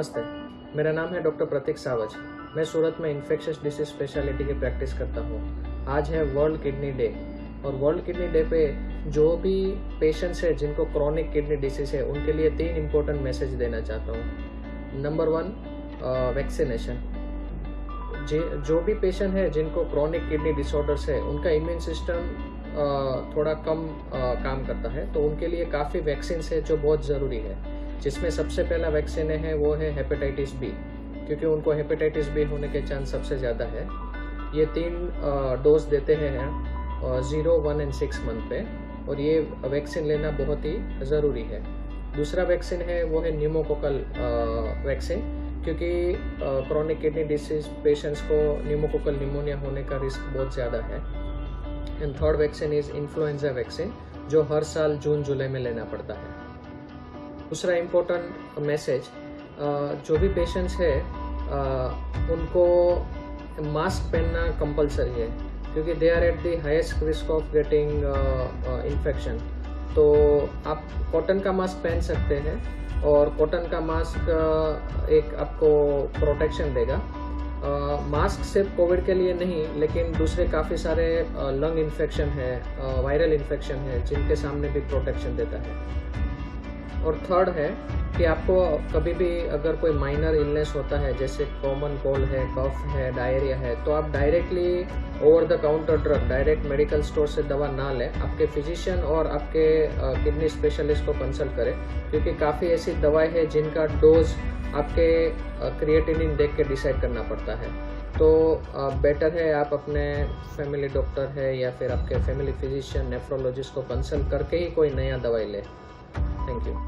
मेरा नाम है डॉक्टर प्रतीक सावज। मैं सूरत में इन्फेक्शस डिसीज स्पेशलिटी की प्रैक्टिस करता हूँ। आज है वर्ल्ड किडनी डे और वर्ल्ड किडनी डे पे जो भी पेशेंट्स है, जिनको क्रॉनिक किडनी डिसीज है, उनके लिए तीन इम्पोर्टेंट मैसेज देना चाहता हूँ। नंबर वन वैक्सीनेशन जो भी पेशेंट है, जिनको क्रॉनिक किडनी डिसऑर्डर्स है, उनका इम्यून सिस्टम थोड़ा कम काम करता है तो उनके लिए काफ़ी वैक्सीन है, जो बहुत ज़रूरी है। जिसमें सबसे पहला वैक्सीन है, वो है हेपेटाइटिस बी क्योंकि उनको हेपेटाइटिस बी होने के चांस सबसे ज़्यादा है। ये तीन डोज देते हैं zero one and six month पे, और ये वैक्सीन लेना बहुत ही ज़रूरी है। दूसरा वैक्सीन है, वो है न्यूमोकोकल वैक्सीन क्योंकि क्रॉनिक किडनी डिसीज पेशेंट्स को न्यूमोकोकल निमोनिया होने का रिस्क बहुत ज़्यादा है। And third vaccine is influenza vaccine जो हर साल जून जुलाई में लेना पड़ता है। दूसरा इम्पोर्टेंट मैसेज जो भी पेशेंट्स है उनको मास्क पहनना कंपलसरी है, क्योंकि they are at the highest risk of getting infection तो आप कॉटन का मास्क पहन सकते हैं और कॉटन का मास्क एक आपको प्रोटेक्शन देगा। मास्क सिर्फ़ कोविड के लिए नहीं, लेकिन दूसरे काफ़ी सारे लंग इन्फेक्शन है वायरल इन्फेक्शन है, जिनके सामने भी प्रोटेक्शन देता है। और थर्ड है कि आपको कभी भी अगर कोई माइनर इलनेस होता है, जैसे कॉमन कोल्ड है कफ है डायरिया है तो आप directly over the counter drug direct medical store से दवा ना लें। आपके फिजिशियन और आपके किडनी स्पेशलिस्ट को कंसल्ट करें, क्योंकि काफ़ी ऐसी दवाएँ हैं जिनका डोज आपके क्रिएटिनिन देख के डिसाइड करना पड़ता है। तो बेटर है आप अपने फैमिली डॉक्टर है या फिर आपके फैमिली फिजिशियन नेफ्रोलॉजिस्ट को कंसल्ट करके ही कोई नया दवाई लें। pelo.